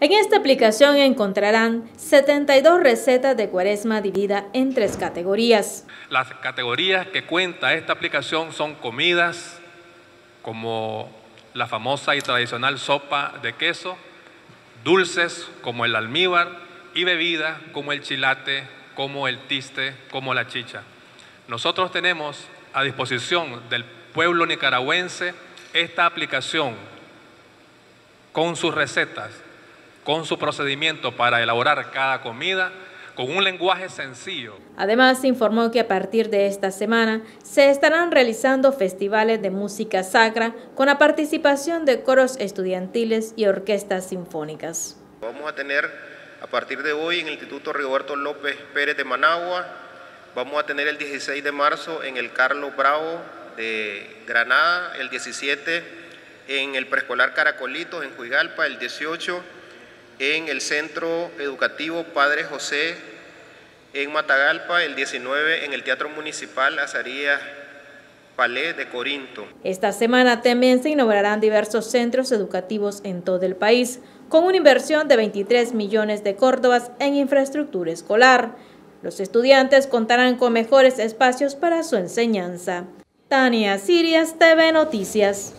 En esta aplicación encontrarán 72 recetas de cuaresma dividida en tres categorías. Las categorías que cuenta esta aplicación son comidas, como la famosa y tradicional sopa de queso, dulces como el almíbar y bebidas como el chilate, como el tiste, como la chicha. Nosotros tenemos a disposición del pueblo nicaragüense esta aplicación con sus recetas con su procedimiento para elaborar cada comida con un lenguaje sencillo. Además, se informó que a partir de esta semana se estarán realizando festivales de música sacra con la participación de coros estudiantiles y orquestas sinfónicas. Vamos a tener a partir de hoy en el Instituto Rigoberto López Pérez de Managua, vamos a tener el 16 de marzo en el Carlos Bravo de Granada, el 17 en el preescolar Caracolitos en Cuigalpa, el 18 en el Centro Educativo Padre José en Matagalpa, el 19 en el Teatro Municipal Azarías Palé de Corinto. Esta semana también se inaugurarán diversos centros educativos en todo el país, con una inversión de 23 millones de córdobas en infraestructura escolar. Los estudiantes contarán con mejores espacios para su enseñanza. Tania Sirias, TV Noticias.